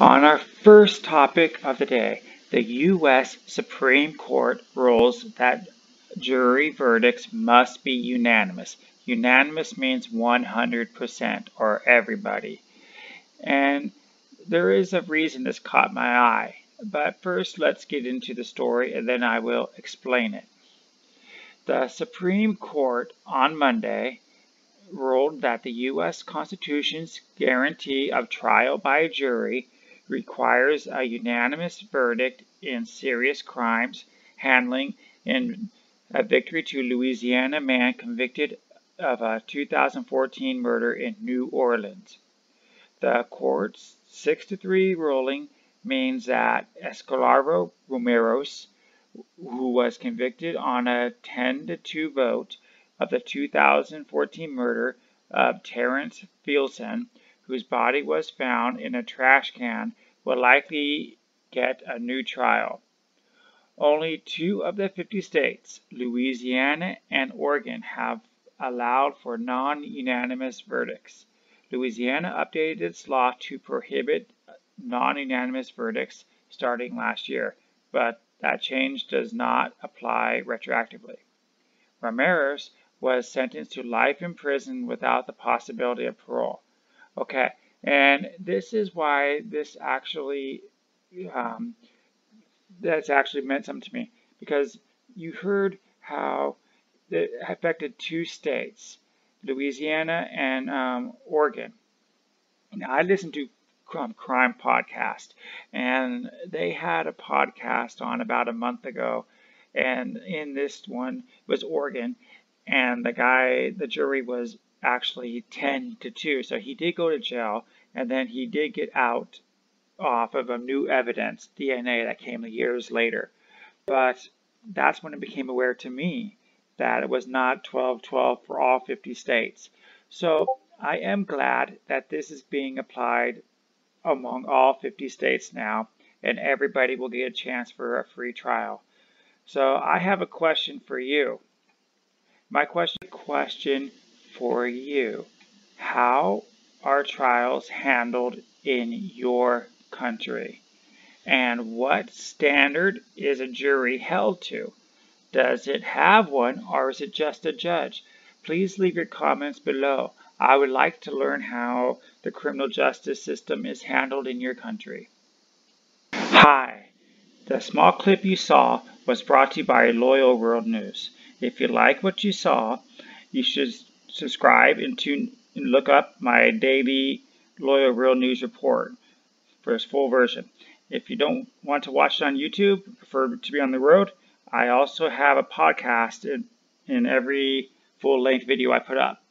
On our first topic of the day, the U.S. Supreme Court rules that jury verdicts must be unanimous. Unanimous means 100% or everybody. And there is a reason this caught my eye. But first, let's get into the story and then I will explain it. The Supreme Court on Monday ruled that the U.S. Constitution's guarantee of trial by jury requires a unanimous verdict in serious crimes handling in a victory to Louisiana man convicted of a 2014 murder in New Orleans. The court's 6 to 3 ruling means that Escalaro Romeros, who was convicted on a 10 to 2 vote of the 2014 murder of Terrence Filson, whose body was found in a trash can will likely get a new trial. Only two of the 50 states, Louisiana and Oregon, have allowed for non-unanimous verdicts. Louisiana updated its law to prohibit non-unanimous verdicts starting last year, but that change does not apply retroactively. Ramirez was sentenced to life in prison without the possibility of parole. Okay, and this is why this actually, um, that's actually meant something to me. Because you heard how it affected two states, Louisiana and um, Oregon. Now, I listened to um, Crime Podcast, and they had a podcast on about a month ago. And in this one was Oregon, and the guy, the jury was actually 10 to 2. So he did go to jail, and then he did get out off of a new evidence, DNA, that came years later. But that's when it became aware to me that it was not 12-12 for all 50 states. So I am glad that this is being applied among all 50 states now, and everybody will get a chance for a free trial. So I have a question for you. My question question for you. How are trials handled in your country? And what standard is a jury held to? Does it have one or is it just a judge? Please leave your comments below. I would like to learn how the criminal justice system is handled in your country. Hi, the small clip you saw was brought to you by Loyal World News. If you like what you saw, you should subscribe and tune and look up my daily Loyal World News report for its full version. If you don't want to watch it on YouTube, prefer to be on the road, I also have a podcast in, in every full length video I put up.